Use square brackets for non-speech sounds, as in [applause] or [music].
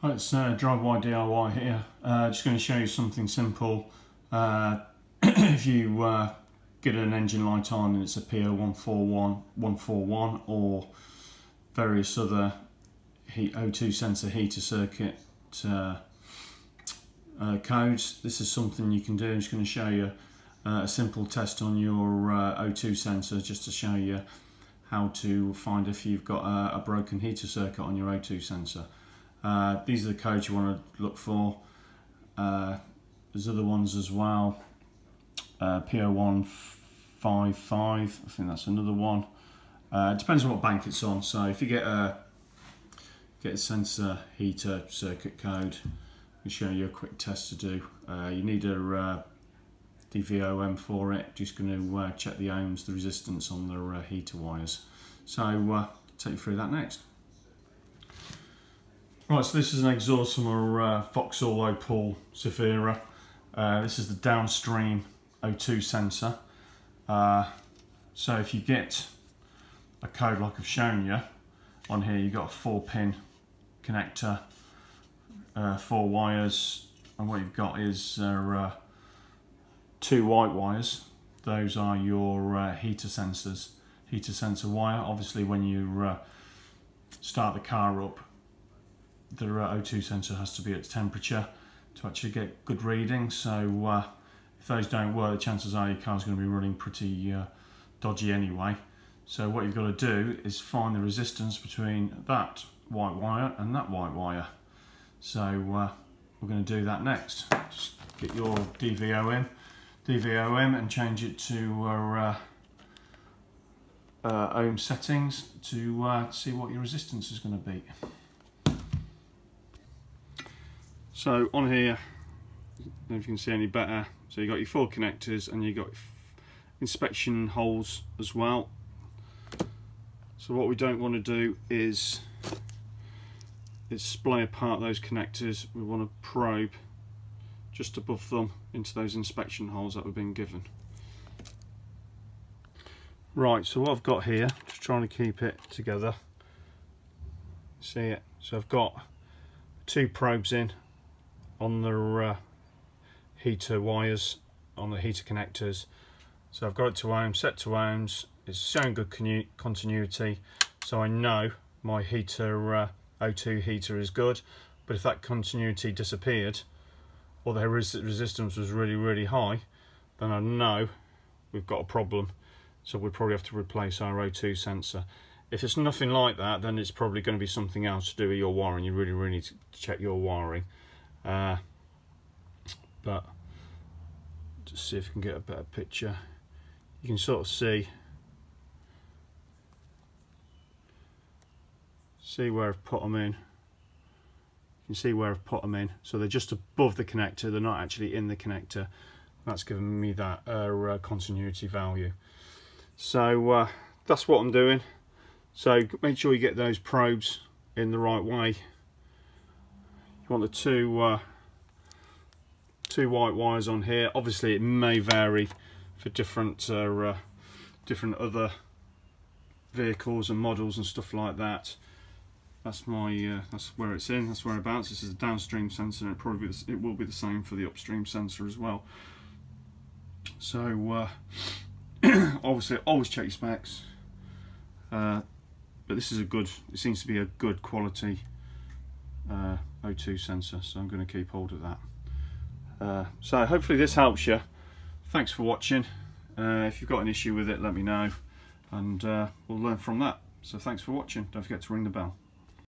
Hi, it's uh, Driveway DIYer. Uh, just going to show you something simple. Uh, [clears throat] if you uh, get an engine light on and it's a a P0141 141 or various other heat O2 sensor heater circuit uh, uh, codes, this is something you can do. I'm just going to show you uh, a simple test on your O2 sensor just to show you how to find if you've got a, a broken heater circuit on your O2 sensor. Uh, these are the codes you want to look for. Uh, there's other ones as well. Uh, PO155, I think that's another one. Uh, it depends on what bank it's on. So if you get a get a sensor heater circuit code, I'll show you a quick test to do. Uh, you need a uh, DVOM for it. Just going to check the ohms, the resistance on the heater wires. So take you through that next. Right, so this is an exhaust from a uh, Vauxhall Opel Zafira. Uh, this is the downstream O2 sensor. Uh, so if you get a code like I've shown you, on here you've got a four pin connector, uh, four wires, and what you've got is uh, two white wires. Those are your uh, heater sensors. Heater sensor wire, obviously when you uh, start the car up, the O2 sensor has to be at temperature to actually get good readings. So uh, if those don't work, the chances are your car's going to be running pretty uh, dodgy anyway. So what you've got to do is find the resistance between that white wire and that white wire. So uh, we're going to do that next. Just get your DVOM, DVOM and change it to our uh, uh, ohm settings to uh, see what your resistance is going to be. So on here, I don't know if you can see any better. So you've got your four connectors and you've got inspection holes as well. So what we don't want to do is is splay apart those connectors. We want to probe just above them into those inspection holes that we've been given. Right, so what I've got here, just trying to keep it together. See it? So I've got two probes in on the uh, heater wires on the heater connectors. So I've got it to ohms, set to ohms it's showing good continuity. So I know my heater uh, O2 heater is good. But if that continuity disappeared or the resistance was really really high then I know we've got a problem. So we probably have to replace our O2 sensor. If it's nothing like that then it's probably going to be something else to do with your wiring. You really really need to check your wiring uh, but just see if we can get a better picture. You can sort of see see where I've put them in. You can see where I've put them in. So they're just above the connector. They're not actually in the connector. That's giving me that uh, uh, continuity value. So uh, that's what I'm doing. So make sure you get those probes in the right way you want the two uh, two white wires on here. Obviously it may vary for different uh, uh, different other vehicles and models and stuff like that. That's my uh, that's where it's in that's whereabouts. This is a downstream sensor and it probably it will be the same for the upstream sensor as well. So uh, [clears throat] obviously always check your specs uh, but this is a good it seems to be a good quality uh, O2 sensor so I'm going to keep hold of that. Uh, so hopefully this helps you. Thanks for watching. Uh, if you've got an issue with it let me know and uh, we'll learn from that. So thanks for watching. Don't forget to ring the bell